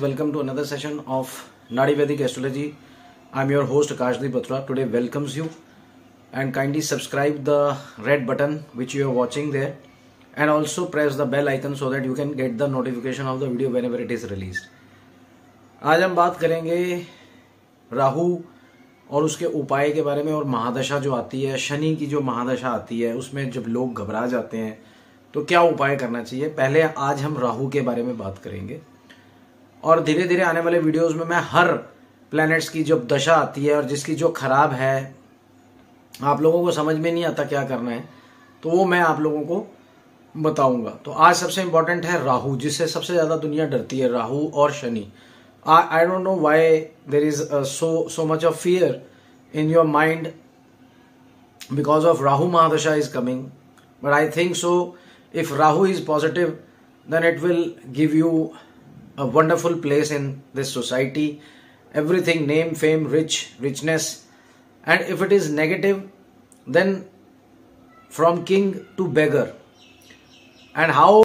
Welcome to another session of nadi Vedic astrology I am your host Kashdeep Batra today welcomes you and kindly subscribe the red button which you are watching there and also press the bell icon so that you can get the notification of the video whenever it is release आज हम बात करेंगे राहु और उसके उपाय के बारे में और महादशा जो आती है, शनि की जो महादशा आती है, उसमें जब लोग घबरा जाते हैं तो क्या उपाय करना चाहिए? पहले आज हम राहु के बारे में बात करेंगे। और धीरे धीरे आने वाले वीडियोस में मैं हर प्लैनेट्स की जो दशा आती है और जिसकी जो खराब है, आप लोगों को समझ में नहीं आता क्या करना है तो वो मैं आप लोगों को बताऊँगा। तो आज सबसे इंपॉर्टेंट है राहु, जिससे सबसे ज़्यादा दुनिया डरती है, राहु और Shani. I don't know why there is so so much of fear in your mind because of Rahu mahadasha is coming but I think so if Rahu is positive then it will give you a wonderful place in this society. Everything, name, fame, rich, richness. And if it is negative, then from king to beggar. And how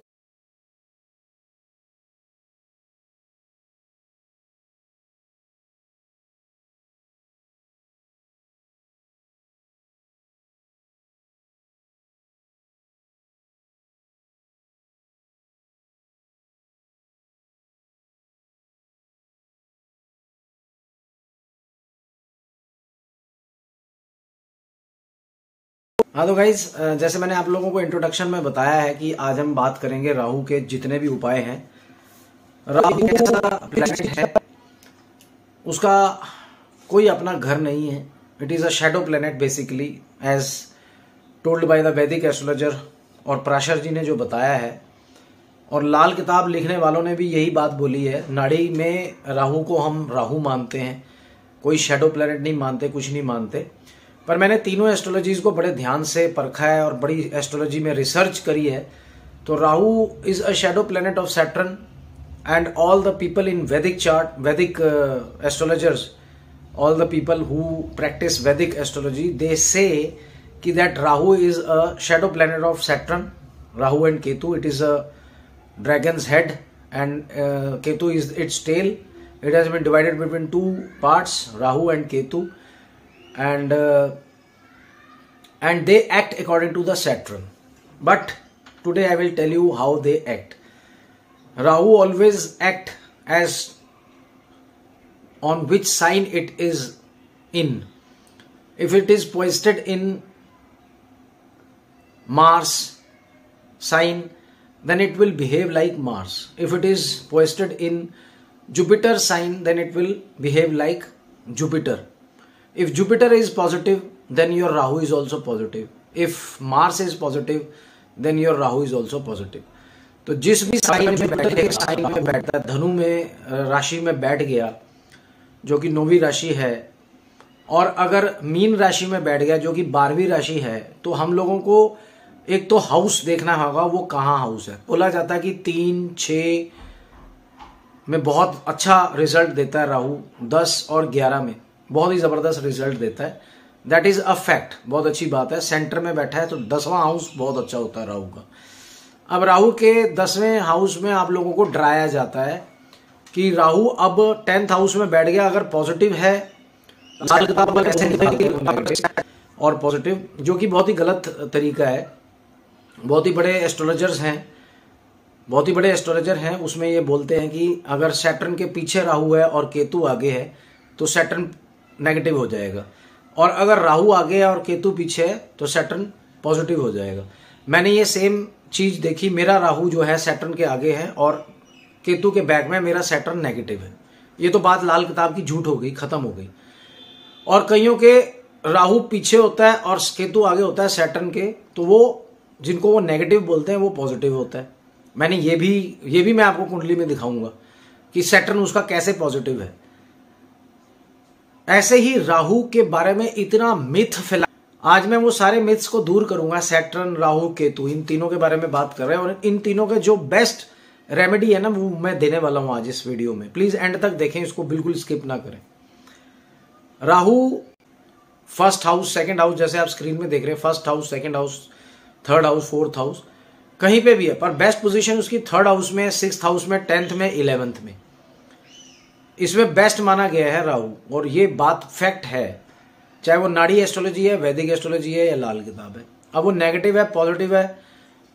हाँ तो guys जैसे मैंने आप लोगों को introduction में बताया है कि आज हम बात करेंगे राहु के जितने भी उपाय हैं। राहु है, उसका कोई अपना घर नहीं है। It is a shadow planet basically as told by the Vedic astrologer और प्राशर जी ने जो बताया है। और लाल किताब लिखने वालों ने भी यही बात बोली है, नाड़ी में राहु को हम राहु मानते हैं। कोई शेडो प्लेनेट नहीं मानते, कुछ नहीं मानते। पर मैंने तीनों एस्ट्रोलॉजीज को बड़े ध्यान से परखा है और बड़ी एस्ट्रोलॉजी में रिसर्च करी है। तो Rahu is a shadow planet of Saturn and all the people in Vedic chart Vedic astrologers all the people who practice Vedic astrology they say कि that Rahu is a shadow planet of Saturn Rahu and Ketu it is a dragon's head and Ketu is its tail it has been divided between two parts Rahu and Ketu and uh, and they act according to the saturn. But today i will tell you how they act. Rahu always act as on which sign it is in. If it is posted in mars sign then it will behave like mars. If it is posted in jupiter sign then it will behave like jupiter if Jupiter is positive, then your Rahu is also positive. If Mars is positive, then your Rahu is also positive. तो जिस भी sign में बैठे sign में बैठता है धनु में राशि में बैठ गया जो कि नौवीं राशि है और अगर मीन राशि में बैठ गया जो कि बारहवीं राशि है तो हम लोगों को एक तो हाउस देखना होगा वो कहाँ हाउस है बोला जाता है कि तीन छ में बहुत अच्छा रिज़ल्ट देता है राहु दस और ग्यारह में बहुत ही ज़बरदस्त रिज़ल्ट देता है। दैट इज़ अ फैक्ट बहुत अच्छी बात है। सेंटर में बैठा है तो दसवां हाउस बहुत अच्छा होता है राहु का। अब राहु के दसवें हाउस में आप लोगों को डराया जाता है कि राहु अब टेंथ हाउस में बैठ गया। अगर पॉजिटिव है, और पॉजिटिव जो कि बहुत ही गलत तरीका है। बहुत ही बड़े एस्ट्रोलॉजर्स हैं। बहुत ही बड़े एस्ट्रोलॉजर हैं। उसमें ये बोलते हैं कि अगर सैटर्न के पीछे राहु है और केतु आगे है तो सैटर्न नेगेटिव हो जाएगा। और अगर राहु आगे है और केतु पीछे है तो सैटर्न पॉजिटिव हो जाएगा। मैंने ये सेम चीज़ देखी, मेरा राहु जो है सैटर्न के आगे है और केतु के बैक में मेरा सैटर्न नेगेटिव है। ये तो बात लाल किताब की झूठ हो गई, खत्म हो गई। और कईयों के राहु पीछे होता है और केतु आगे होता है सैटर्न के तो वो जिनको वो नेगेटिव बोलते हैं, वो पॉजिटिव होता है। मैंने ये भी ये भी मैं आपको कुंडली में दिखाऊँगा कि सैटर्न उसका कैसे पॉजिटिव है। ऐसे ही राहु के बारे में इतना मिथ फैला आज मैं वो सारे मिथ्स को दूर करूँगा, सैटर्न, राहु, केतु, इन तीनों के बारे में बात कर रहे हैं और इन तीनों के जो बेस्ट रेमेडी है ना, वो मैं देने वाला हूँ आज इस वीडियो में। प्लीज़ एंड तक देखें, इसको बिल्कुल स्किप ना करें। Rahu first house second house जैसे आप स्क्रीन में देख रहे हैं first house second house third house fourth house कहीं पे भी है, पर बेस्ट पोजीशन उसकी थर्ड हाउस में सिक्स हाउस में टेंथ में इलेवेंथ में। इसमें बेस्ट माना गया है राहु और ये बात फैक्ट है। चाहे वो नाड़ी एस्ट्रोलॉजी है, वैदिक एस्ट्रोलॉजी है या लाल किताब है। अब वो नेगेटिव है पॉजिटिव है।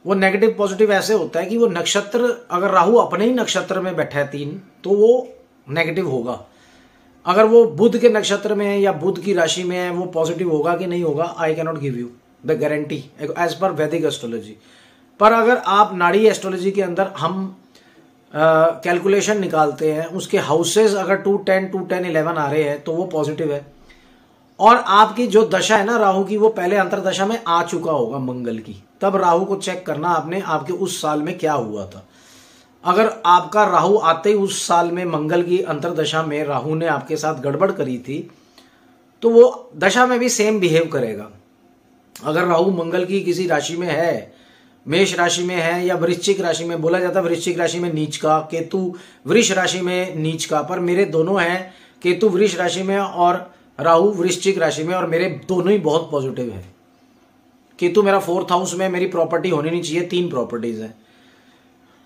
वो नेगेटिव पॉजिटिव ऐसे होता है कि वो नक्षत्र, अगर राहु अपने ही नक्षत्र में बैठा है तीन तो वो नेगेटिव होगा। अगर वो बुद्ध के नक्षत्र में है या बुद्ध की राशि में है, वो पॉजिटिव होगा कि नहीं होगा I cannot give you the guarantee as per Vedic astrology पर अगर आप नाड़ी एस्ट्रोलॉजी के अंदर हम कैलकुलेशन uh, निकालते हैं उसके हाउसेस अगर two ten two ten eleven आ रहे हैं तो वो पॉजिटिव है। और आपकी जो दशा है ना राहु की वो पहले अंतरदशा में आ चुका होगा मंगल की। तब राहु को चेक करना आपने आपके उस साल में क्या हुआ था। अगर आपका राहु आते ही उस साल में मंगल की अंतरदशा में राहु ने आपके साथ गड़बड़ करी थी तो वो दशा में भी सेम बिहेव करेगा। अगर राहु मंगल की किसी राशि में है मेष राशि में है या वृश्चिक राशि में, बोला जाता है वृश्चिक राशि में नीच का केतु वृक्ष राशि में नीच का। पर मेरे दोनों हैं, केतु वृक्ष राशि में और राहु वृश्चिक राशि में, और मेरे दोनों ही बहुत पॉजिटिव है। केतु मेरा फोर्थ हाउस में, मेरी प्रॉपर्टी होनी नहीं चाहिए, तीन प्रॉपर्टीज़ है।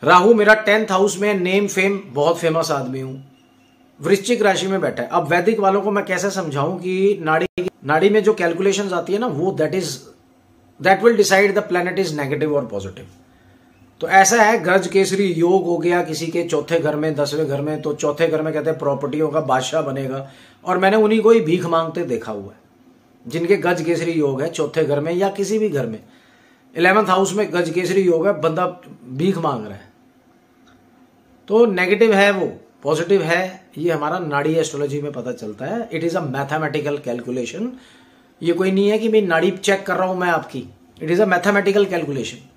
राहु मेरा टेंथ हाउस में नेम फेम बहुत फ़ेमस आदमी हूँ। वृश्चिक राशि में बैठा है। अब वैदिक वालों को मैं कैसे समझाऊं कि नाड़ी नाड़ी में जो कैलकुलेशन आती है ना, वो that is that will decide the planet is negative और पॉजिटिव तो ऐसा है, ग्रज केसरी योग हो गया किसी के चौथे घर में, दसवें घर में तो चौथे घर में कहते हैं प्रॉपर्टियों का बादशाह बनेगा। और मैंने उन्हीं को ही भीख मांगते देखा हुआ है। जिनके गज केसरी योग है, चौथे घर में या किसी भी घर में। इलेवंथ हाउस में गज केसरी योग है, बंदा भीख मांग रहा है। तो नेगेटिव है वो पॉजिटिव है, ये हमारा नाड़ी एस्ट्रोलॉजी में पता चलता है। It is a mathematical calculation ये कोई नहीं है कि मैं नाड़ी चेक कर रहा हूँ मैं आपकी। It is a mathematical calculation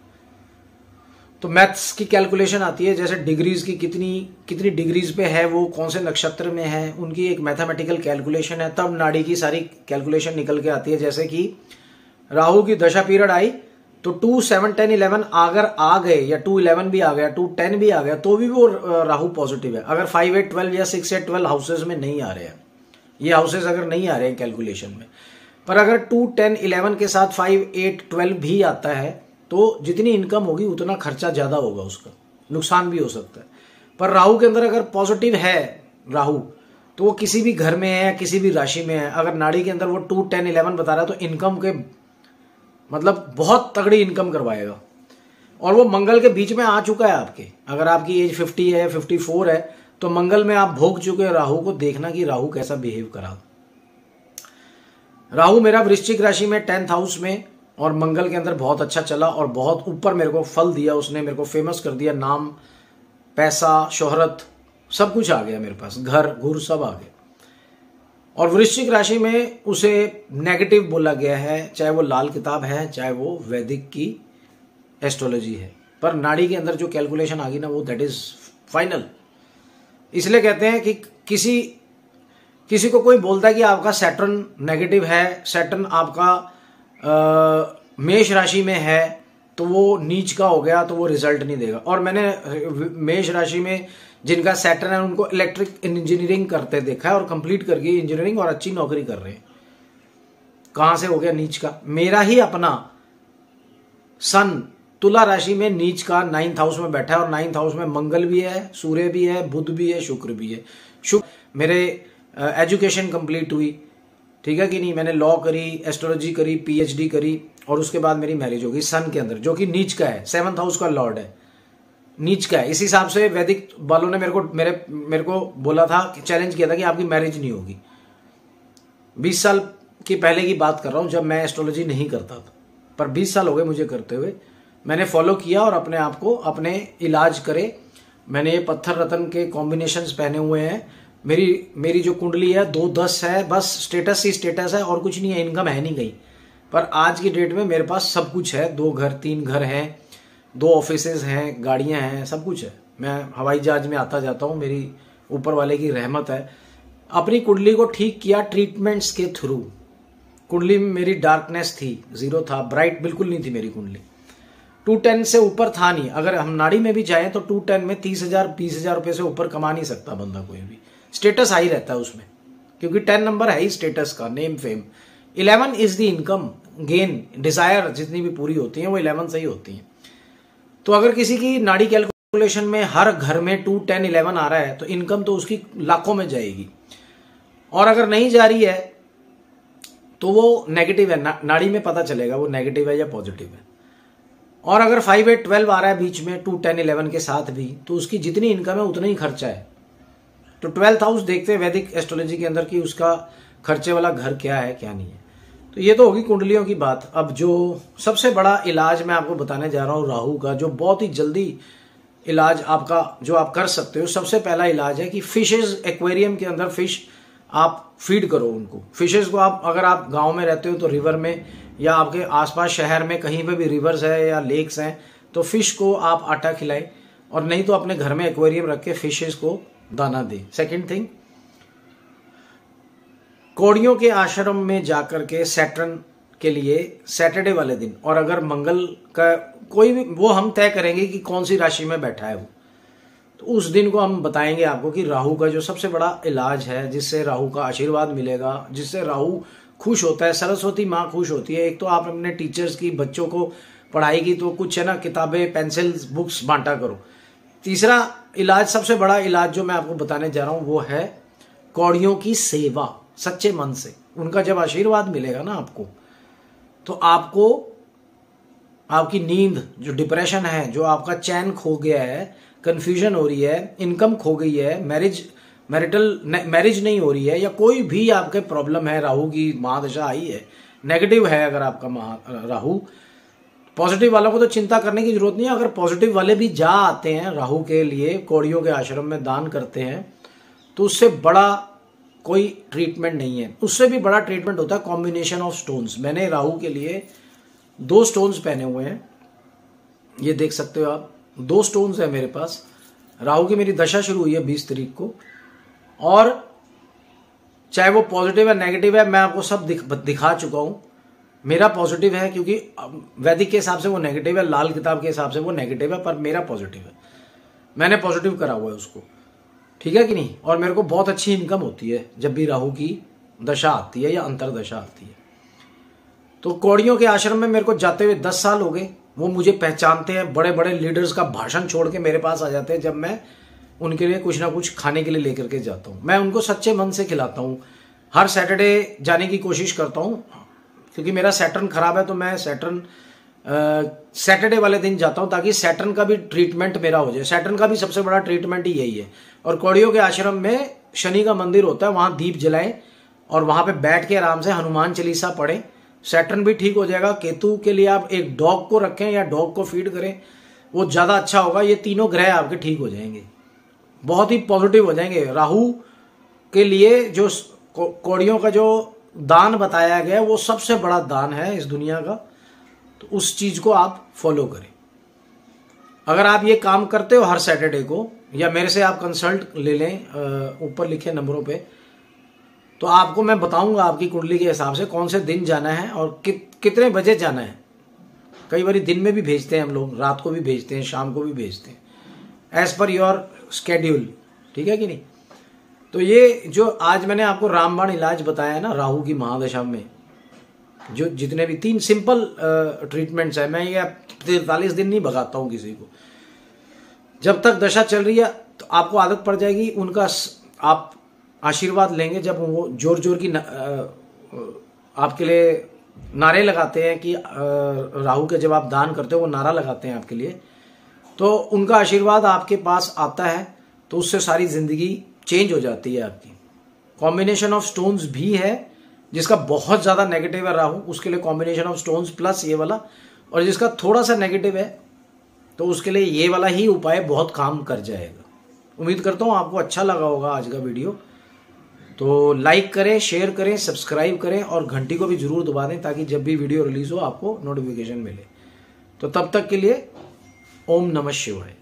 तो मैथ्स की कैलकुलेशन आती है, जैसे डिग्रीज की कितनी कितनी डिग्रीज पे है वो, कौन से नक्षत्र में है, उनकी एक मैथमेटिकल कैलकुलेशन है। तब नाड़ी की सारी कैलकुलेशन निकल के आती है। जैसे कि राहु की दशा पीरियड आई तो टू सेवन टेन इलेवन अगर आ गए, या टू इलेवन भी आ गया टू टेन भी आ गया तो भी वो राहु पॉजिटिव है। अगर फाइव एट ट्वेल्व या सिक्स एट ट्वेल्व हाउसेज में नहीं आ रहे हैं। ये हाउसेज अगर नहीं आ रहे हैं कैलकुलेशन में पर अगर टू टेन इलेवन के साथ फाइव एट ट्वेल्व भी आता है तो जितनी इनकम होगी, उतना खर्चा ज़्यादा होगा उसका। नुकसान भी हो सकता है। पर राहु के अंदर अगर पॉजिटिव है राहु तो वो किसी भी घर में है किसी भी राशि में है, अगर नाड़ी के अंदर वो टू टेन इलेवन बता रहा है तो इनकम के मतलब बहुत तगड़ी इनकम करवाएगा। और वो मंगल के बीच में आ चुका है आपके। अगर आपकी एज फिफ्टी है फिफ्टी फोर है तो मंगल में आप भोग चुके राहु को, देखना कि राहु कैसा बिहेव करा। राहु मेरा वृश्चिक राशि में टेंथ हाउस में और मंगल के अंदर बहुत अच्छा चला और बहुत ऊपर मेरे को फल दिया उसने, मेरे को फ़ेमस कर दिया, नाम, पैसा, शोहरत, सब कुछ आ गया मेरे पास, घर, घुर सब आ गया। और वृश्चिक राशि में उसे नेगेटिव बोला गया है, चाहे वो लाल किताब है, चाहे वो वैदिक की एस्ट्रोलॉजी है। पर नाड़ी के अंदर जो कैलकुलेशन आ गई ना, वो दैट इज़ फाइनल इसलिए कहते हैं कि किसी किसी को कोई बोलता है कि आपका सैटर्न नेगेटिव है सैटर्न आपका आ, मेष राशि में है तो वो नीच का हो गया तो वो रिज़ल्ट नहीं देगा। और मैंने मेष राशि में जिनका सेटर है उनको इलेक्ट्रिक इंजीनियरिंग करते देखा है और कंप्लीट करके इंजीनियरिंग और अच्छी नौकरी कर रहे हैं। कहाँ से हो गया नीच का? मेरा ही अपना सन तुला राशि में नीच का नाइन्थ हाउस में बैठा है और नाइन्थ हाउस में मंगल भी है सूर्य भी है बुध भी है शुक्र भी है। शुक्र मेरे एजुकेशन कंप्लीट हुई। ठीक है कि नहीं? मैंने लॉ करी एस्ट्रोलॉजी करी पीएचडी करी, और उसके बाद मेरी मैरिज हो गई सन के अंदर, जो कि नीच का है। सेवंथ हाउस का लॉर्ड है। नीच का है। इस हिसाब से वैदिक वालों ने मेरे को, मेरे मेरे को बोला था चैलेंज किया था कि आपकी मैरिज नहीं होगी। बीस साल की पहले की बात कर रहा हूँ, जब मैं एस्ट्रोलॉजी नहीं करता था। पर बीस साल हो गए मुझे करते हुए। मैंने फॉलो किया और अपने आप को अपने इलाज करे। मैंने ये पत्थर रतन के कॉम्बिनेशंस पहने हुए हैं। मेरी मेरी जो कुंडली है, दो दस है, बस स्टेटस ही स्टेटस है, और कुछ नहीं है इनकम है नहीं गई पर आज की डेट में मेरे पास सब कुछ है, दो घर, तीन घर हैं, दो ऑफ़िस हैं, गाड़ियाँ हैं, सब कुछ है। मैं हवाई जहाज़ में आता जाता हूँ, मेरी ऊपर वाले की रहमत है। अपनी कुंडली को ठीक किया ट्रीटमेंट्स के थ्रू। कुंडली में मेरी डार्कनेस थी ज़ीरो था ब्राइट बिल्कुल नहीं थी मेरी कुंडली। टू टेन से ऊपर था नहीं। अगर हम नाड़ी में भी जाएँ तो टू टेन में तीस हज़ार, बीस हज़ार रुपये से ऊपर कमा नहीं सकता बंदा कोई भी। स्टेटस हाई रहता है उसमें क्योंकि टेन नंबर है ही स्टेटस का name fame eleven is the income gain desire जितनी भी पूरी होती है वो इलेवन से ही होती है. तो अगर किसी की नाड़ी कैलकुलेशन में हर घर में टू टेन इलेवन आ रहा है तो इनकम तो उसकी लाखों में जाएगी. और अगर नहीं जा रही है तो वो नेगेटिव है. ना, नाड़ी में पता चलेगा वो नेगेटिव है या पॉजिटिव है. और अगर फाइव एट ट्वेल्व आ रहा है बीच में टू टेन इलेवन के साथ भी तो उसकी जितनी इनकम है उतना ही खर्चा है. तो ट्वेल्थ हाउस देखते हैं वैदिक एस्ट्रोलॉजी के अंदर कि उसका खर्चे वाला घर क्या है, क्या नहीं है। तो ये तो होगी कुंडलियों की बात। अब जो सबसे बड़ा इलाज मैं आपको बताने जा रहा हूँ राहु का, जो बहुत ही जल्दी इलाज आपका, जो आप कर सकते हो, सबसे पहला इलाज है कि फिशेज एक्वेरियम के अंदर फ़िश आप फ़ीड करो उनको। फिशेज को आप, अगर आप गाँव में रहते हो तो रिवर में, या आपके आसपास शहर में कहीं पे भी रिवर्स है या लेक्स हैं तो फ़िश को आप आटा खिलाएँ। और नहीं तो अपने घर में एक्वेरियम रख के फिशेज को दाना दें। सेकेंड थिंग कोड़ियों के आश्रम में जाकर के सैटर्न के लिए सैटरडे वाले दिन, और अगर मंगल का कोई भी, वो हम तय करेंगे कि कौन सी राशि में बैठा है वो। तो उस दिन को हम बताएँगे आपको कि राहु का जो सबसे बड़ा इलाज है, जिससे राहु का आशीर्वाद मिलेगा, जिससे राहु खुश होता है, सरस्वती माँ खुश होती है। एक तो आप अपने टीचर्स की, बच्चों को पढ़ाई की तो कुछ है ना, किताबें पेंसिल बुक्स बांटा करो। तीसरा इलाज, सबसे बड़ा इलाज जो मैं आपको बताने जा रहा हूँ, वो है कौड़ियों की सेवा, सच्चे मन से। उनका जब आशीर्वाद मिलेगा ना आपको तो आपको आपकी नींद, जो डिप्रेशन है, जो आपका चैन खो गया है कंफ्यूजन हो रही है इनकम खो गई है मैरिज मैरिटल मैरिज नहीं हो रही है, या कोई भी आपके प्रॉब्लम है, राहु की महादशा आई है नेगेटिव है अगर आपका राहु पॉजिटिव वालों को तो चिंता करने की ज़रूरत नहीं है। अगर पॉजिटिव वाले भी जा आते हैं राहु के लिए कौड़ियों के आश्रम में दान करते हैं तो उससे बड़ा कोई ट्रीटमेंट नहीं है। उससे भी बड़ा ट्रीटमेंट होता है कॉम्बिनेशन ऑफ़ स्टोन्स मैंने राहु के लिए दो स्टोन्स पहने हुए हैं। ये देख सकते हो आप। दो स्टोन्स है मेरे पास। राहु की मेरी दशा शुरू हुई है बीस तारीख को। और चाहे वो पॉजिटिव है नेगेटिव है मैं आपको सब दिख, दिखा चुका हूँ। मेरा पॉजिटिव है क्योंकि वैदिक के हिसाब से वो नेगेटिव है, लाल किताब के हिसाब से वो नेगेटिव है, पर मेरा पॉजिटिव है। मैंने पॉजिटिव करा हुआ है उसको। ठीक है कि नहीं? और मेरे को बहुत अच्छी इनकम होती है, जब भी राहु की दशा आती है या अंतरदशा आती है। तो कौड़ियों के आश्रम में मेरे को जाते हुए दस साल हो गए। वो मुझे पहचानते हैं बड़े बड़े लीडर्स का भाषण छोड़ के मेरे पास आ जाते हैं जब मैं उनके लिए कुछ ना कुछ खाने के लिए लेकर के जाता हूँ। मैं उनको सच्चे मन से खिलाता हूँ। हर सैटरडे जाने की कोशिश करता हूँ। क्योंकि मेरा सैटर्न खराब है तो मैं सैटर्न सैटरडे वाले दिन जाता हूँ ताकि सैटर्न का भी ट्रीटमेंट मेरा हो जाए। सैटर्न का भी सबसे बड़ा ट्रीटमेंट ही यही है। और कौड़ियों के आश्रम में शनि का मंदिर होता है, वहाँ दीप जलाएँ और वहाँ पे बैठ के आराम से हनुमान चालीसा पढ़ें। सैटर्न भी ठीक हो जाएगा। केतु के लिए आप एक डॉग को रखें या डॉग को फ़ीड करें, वो ज़्यादा अच्छा होगा। ये तीनों ग्रह आपके ठीक हो जाएँगे। बहुत ही पॉजिटिव हो जाएँगे। राहु के लिए जो कौड़ियों का जो दान बताया गया वो सबसे बड़ा दान है इस दुनिया का। तो उस चीज़ को आप फॉलो करें। अगर आप ये काम करते हो हर सैटरडे को या मेरे से आप कंसल्ट ले लें ऊपर लिखे नंबरों पे तो आपको मैं बताऊँगा आपकी कुंडली के हिसाब से कौन से दिन जाना है और कि, कितने बजे जाना है। कई बार दिन में भी भेजते हैं हम लोग रात को भी भेजते हैं शाम को भी भेजते हैं। एज पर योर स्केड्यूल ठीक है कि नहीं? तो ये जो आज मैंने आपको रामबाण इलाज बताया ना राहु की महादशा में जो जितने भी तीन सिंपल ट्रीटमेंट्स है मैं ये तिरतालीस दिन नहीं भगाता हूँ किसी को। जब तक दशा चल रही है तो आपको आदत पड़ जाएगी उनका आप आशीर्वाद लेंगे जब वो ज़ोर ज़ोर की न, आपके लिए नारे लगाते हैं कि राहु के जब आप दान करते हो वो नारा लगाते हैं आपके लिए तो उनका आशीर्वाद आपके पास आता है तो उससे सारी ज़िंदगी चेंज हो जाती है आपकी। कॉम्बिनेशन ऑफ़ स्टोन्स भी है, जिसका बहुत ज़्यादा नेगेटिव है राहु उसके लिए कॉम्बिनेशन ऑफ़ स्टोन्स प्लस ये वाला, और जिसका थोड़ा सा नेगेटिव है तो उसके लिए ये वाला ही उपाय बहुत काम कर जाएगा। उम्मीद करता हूँ आपको अच्छा लगा होगा आज का वीडियो। तो लाइक करें शेयर करें सब्सक्राइब करें, और घंटी को भी ज़रूर दबा दें, ताकि जब भी वीडियो रिलीज़ हो, आपको नोटिफिकेशन मिले। तो तब तक के लिए ओम नमः शिवाय।